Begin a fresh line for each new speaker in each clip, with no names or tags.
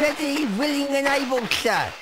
Ready, willing and able, sir.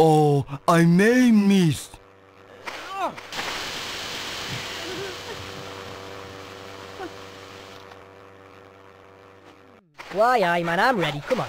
Oh, I may miss.
Why, aye, man, I'm ready. Come on.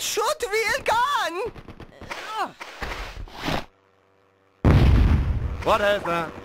Shot real gun!
What is that?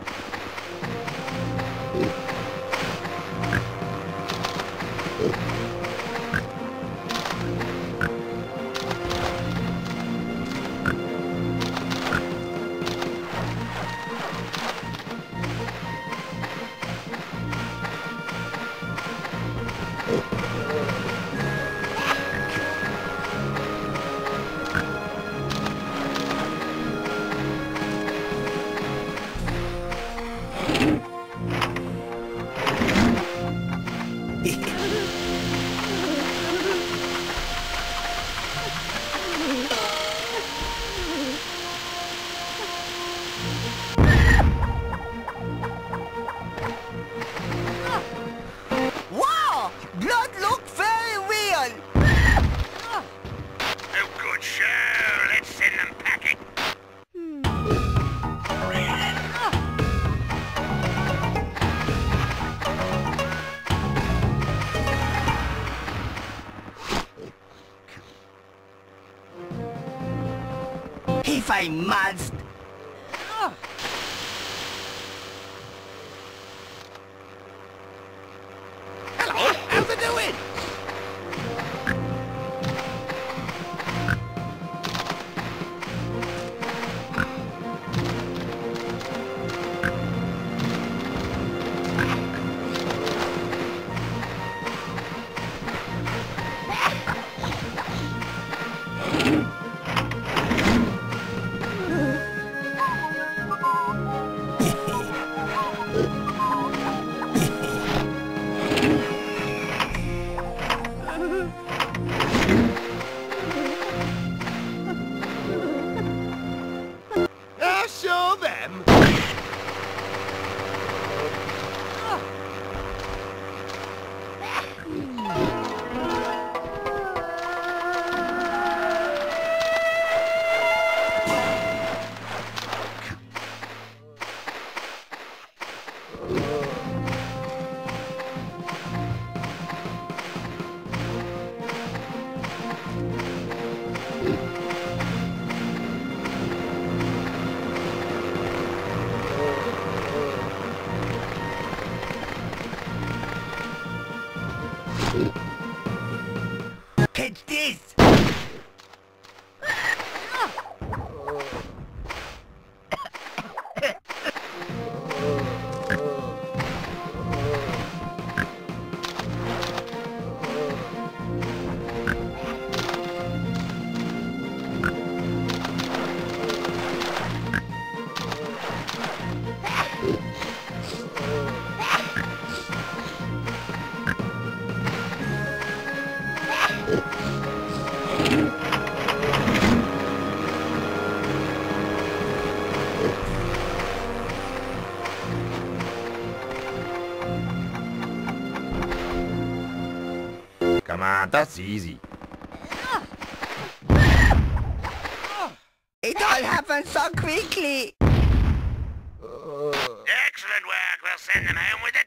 If I must. Catch this!
Come on, that's easy.
It all happened so quickly.
Excellent work. We'll send them home with a